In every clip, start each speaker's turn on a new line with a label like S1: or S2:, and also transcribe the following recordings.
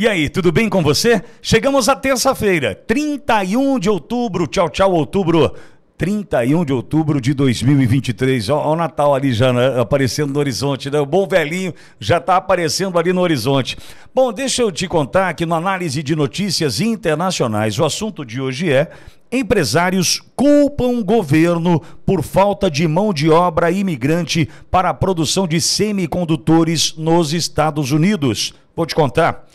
S1: E aí, tudo bem com você? Chegamos à terça-feira, 31 de outubro. Tchau, tchau, outubro. 31 de outubro de 2023. Olha o Natal ali já né, aparecendo no horizonte, né? O bom velhinho já está aparecendo ali no horizonte. Bom, deixa eu te contar que no análise de notícias internacionais, o assunto de hoje é Empresários culpam governo por falta de mão de obra imigrante para a produção de semicondutores nos Estados Unidos. Vou te contar.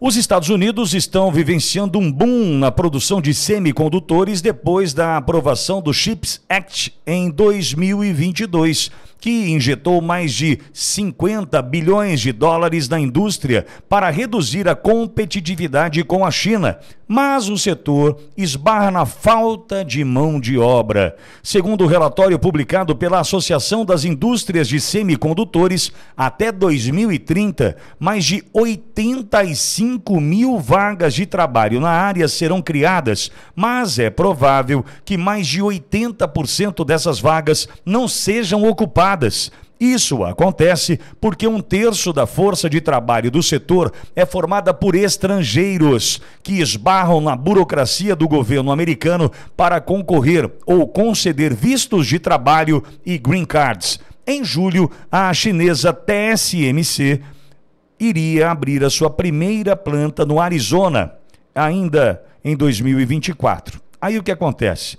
S1: Os Estados Unidos estão vivenciando um boom na produção de semicondutores depois da aprovação do CHIPS Act em 2022 que injetou mais de 50 bilhões de dólares na indústria para reduzir a competitividade com a China, mas o setor esbarra na falta de mão de obra. Segundo o relatório publicado pela Associação das Indústrias de Semicondutores, até 2030, mais de 85 mil vagas de trabalho na área serão criadas, mas é provável que mais de 80% dessas vagas não sejam ocupadas isso acontece porque um terço da força de trabalho do setor é formada por estrangeiros que esbarram na burocracia do governo americano para concorrer ou conceder vistos de trabalho e green cards. Em julho, a chinesa TSMC iria abrir a sua primeira planta no Arizona, ainda em 2024. Aí o que acontece?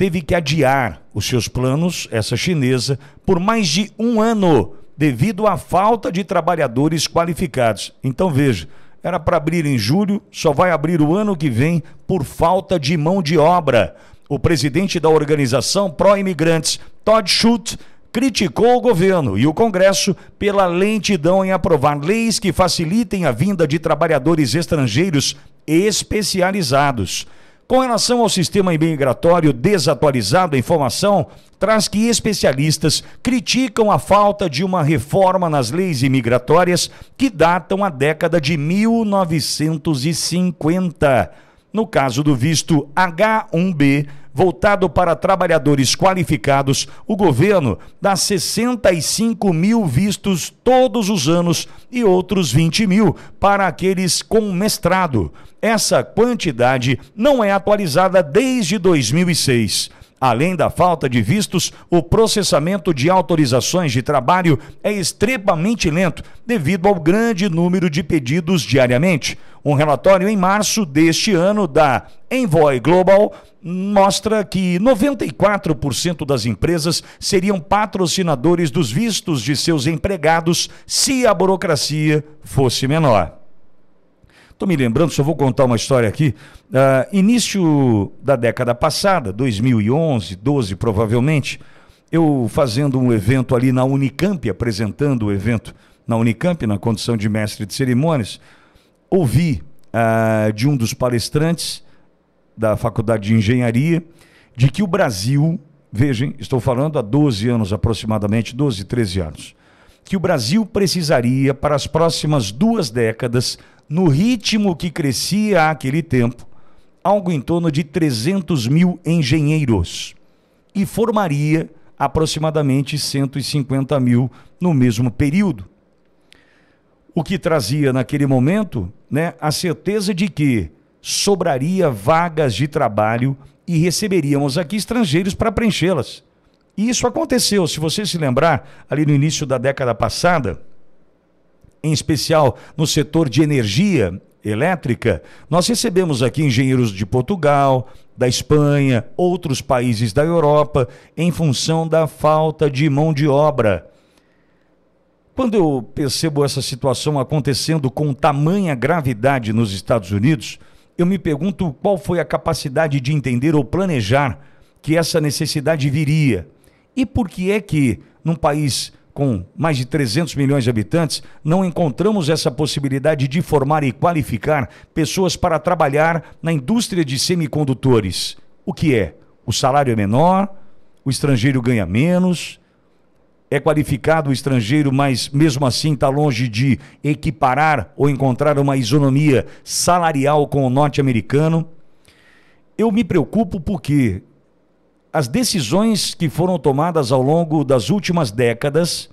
S1: teve que adiar os seus planos, essa chinesa, por mais de um ano, devido à falta de trabalhadores qualificados. Então veja, era para abrir em julho, só vai abrir o ano que vem por falta de mão de obra. O presidente da organização pró-imigrantes, Todd Schultz, criticou o governo e o Congresso pela lentidão em aprovar leis que facilitem a vinda de trabalhadores estrangeiros especializados. Com relação ao sistema imigratório desatualizado, a informação traz que especialistas criticam a falta de uma reforma nas leis imigratórias que datam a década de 1950. No caso do visto H1B, voltado para trabalhadores qualificados, o governo dá 65 mil vistos todos os anos e outros 20 mil para aqueles com mestrado. Essa quantidade não é atualizada desde 2006. Além da falta de vistos, o processamento de autorizações de trabalho é extremamente lento devido ao grande número de pedidos diariamente. Um relatório em março deste ano da Envoy Global mostra que 94% das empresas seriam patrocinadores dos vistos de seus empregados se a burocracia fosse menor. Estou me lembrando, só vou contar uma história aqui. Uh, início da década passada, 2011, 12 provavelmente, eu fazendo um evento ali na Unicamp, apresentando o evento na Unicamp, na condição de mestre de cerimônias, ouvi uh, de um dos palestrantes da Faculdade de Engenharia de que o Brasil, vejam, estou falando há 12 anos aproximadamente, 12, 13 anos, que o Brasil precisaria, para as próximas duas décadas, no ritmo que crescia aquele tempo, algo em torno de 300 mil engenheiros e formaria aproximadamente 150 mil no mesmo período. O que trazia naquele momento né, a certeza de que sobraria vagas de trabalho e receberíamos aqui estrangeiros para preenchê-las. E isso aconteceu, se você se lembrar, ali no início da década passada, em especial no setor de energia elétrica, nós recebemos aqui engenheiros de Portugal, da Espanha, outros países da Europa, em função da falta de mão de obra. Quando eu percebo essa situação acontecendo com tamanha gravidade nos Estados Unidos, eu me pergunto qual foi a capacidade de entender ou planejar que essa necessidade viria. E por que é que, num país com mais de 300 milhões de habitantes, não encontramos essa possibilidade de formar e qualificar pessoas para trabalhar na indústria de semicondutores. O que é? O salário é menor, o estrangeiro ganha menos, é qualificado o estrangeiro, mas mesmo assim está longe de equiparar ou encontrar uma isonomia salarial com o norte-americano. Eu me preocupo porque as decisões que foram tomadas ao longo das últimas décadas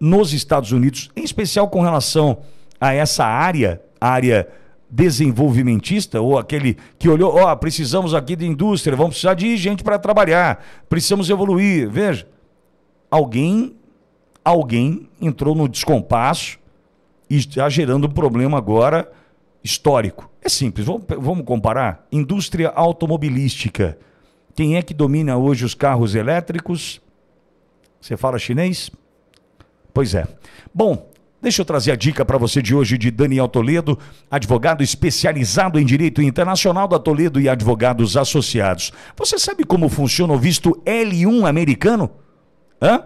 S1: nos Estados Unidos, em especial com relação a essa área, área desenvolvimentista, ou aquele que olhou, ó, oh, precisamos aqui de indústria, vamos precisar de gente para trabalhar, precisamos evoluir. Veja, alguém, alguém entrou no descompasso e está gerando um problema agora histórico. É simples, vamos, vamos comparar? Indústria automobilística. Quem é que domina hoje os carros elétricos? Você fala chinês? Pois é. Bom, Deixa eu trazer a dica para você de hoje de Daniel Toledo, advogado especializado em direito internacional da Toledo e Advogados Associados. Você sabe como funciona o visto L1 americano? Hã?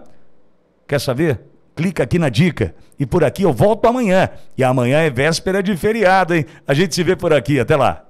S1: Quer saber? Clica aqui na dica. E por aqui eu volto amanhã. E amanhã é véspera de feriado, hein? A gente se vê por aqui. Até lá.